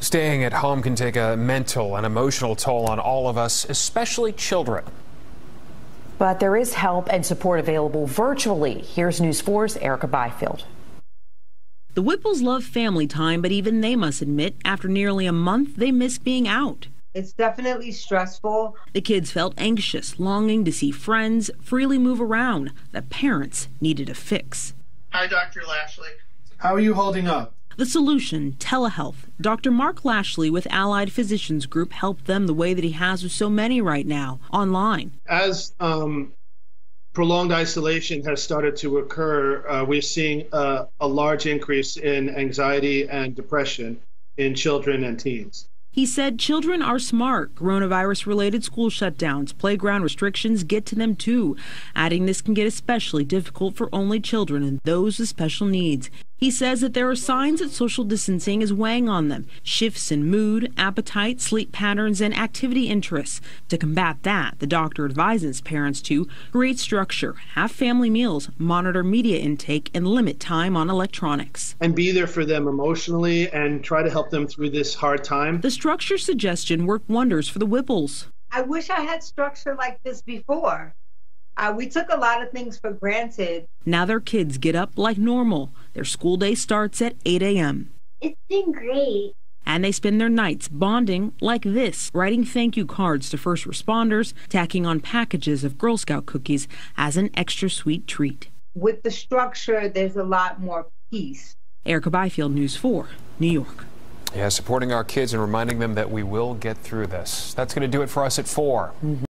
Staying at home can take a mental and emotional toll on all of us, especially children. But there is help and support available virtually. Here's News 4's Erica Byfield. The Whipples love family time, but even they must admit, after nearly a month, they miss being out. It's definitely stressful. The kids felt anxious, longing to see friends, freely move around. The parents needed a fix. Hi, Dr. Lashley. How are you holding up? The solution, telehealth. Dr. Marc Lashley with Allied Physicians Group helped them the way that he has with so many right now, online. As um, prolonged isolation has started to occur, uh, we're seeing a, a large increase in anxiety and depression in children and teens. He said children are smart. Coronavirus related school shutdowns, playground restrictions get to them too, adding this can get especially difficult for only children and those with special needs. He says that there are signs that social distancing is weighing on them shifts in mood, appetite, sleep patterns, and activity interests. To combat that, the doctor advises parents to create structure, have family meals, monitor media intake, and limit time on electronics. And be there for them emotionally and try to help them through this hard time. The structure suggestion worked wonders for the Whipples. I wish I had structure like this before. Uh, we took a lot of things for granted. Now their kids get up like normal. Their school day starts at 8 a.m. It's been great. And they spend their nights bonding like this, writing thank you cards to first responders, tacking on packages of Girl Scout cookies as an extra sweet treat. With the structure, there's a lot more peace. Erica Byfield, News 4, New York. Yeah, supporting our kids and reminding them that we will get through this. That's going to do it for us at 4. Mm -hmm.